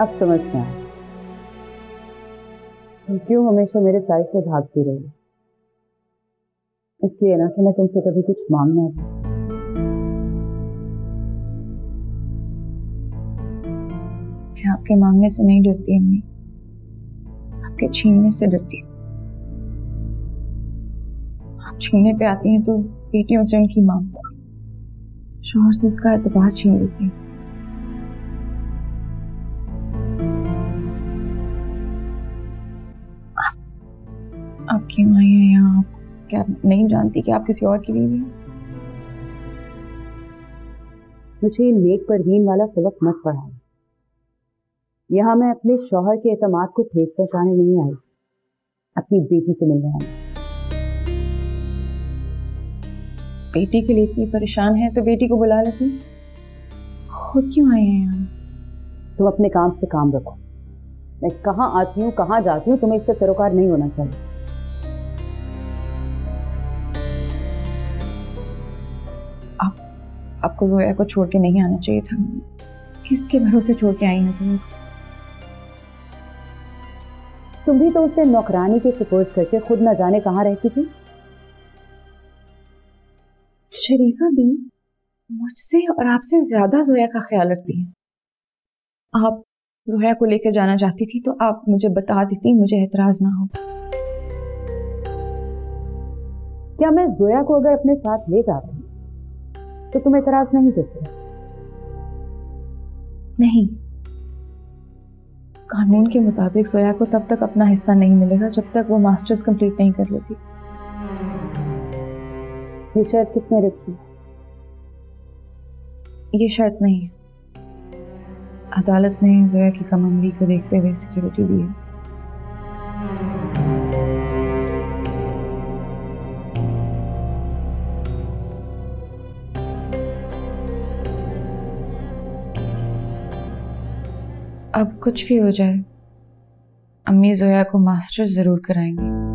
अब समझ में आया तुम क्यों हमेशा मेरे साइड से भागती रही? इसलिए ना कि मैं तुमसे कभी कुछ मांगना भी। मैं आपके मांगने से नहीं डरती, अम्मी। आपके छीनने से डरती आप छीनने पे आती हैं तो बेटियों से उनकी मांग। शोहर से उसका एतबार छीन लेती हैं। क्यों आई हैं यहाँ? आप क्या नहीं जानती कि आप किसी और की बीवी हैं? मुझे ये नेक परवीन वाला सबक मत पढ़ाओ। यहाँ मैं अपने शौहर के एतमाद को ठेस पहुँचाने नहीं आई। अपनी बेटी से मिलने आई। बेटी के लिए इतनी परेशान है तो बेटी को बुला लेती खुद क्यों आई हैं यहाँ? तुम अपने काम से काम रखो। मैं कहाँ आती हूँ कहाँ जाती हूँ तुम्हें इससे सरोकार नहीं होना चाहिए। आपको जोया को छोड़ के नहीं आना चाहिए था। किसके भरोसे छोड़ के आई हैं जोया? तुम भी तो उसे नौकरानी के सपोर्ट करके खुद न जाने कहाँ रहती थी। शरीफा भी मुझसे और आपसे ज़्यादा जोया का ख्याल रखती है। आप जोया को लेकर जाना चाहती थी तो आप मुझे बता देती मुझे एतराज़ ना हो। क्या मैं जोया को अगर अपने साथ ले जाती तो तुम एतराज़ नहीं करते? नहीं। कानून के मुताबिक सोया को तब तक अपना हिस्सा नहीं मिलेगा जब तक वो मास्टर्स कंप्लीट नहीं कर लेती। ये शर्त किसने रखी? ये शर्त नहीं है। अदालत ने जोया की कम अमरी को देखते हुए सिक्योरिटी दी है। अब कुछ भी हो जाए अम्मी जोया को मास्टर ज़रूर कराएँगी।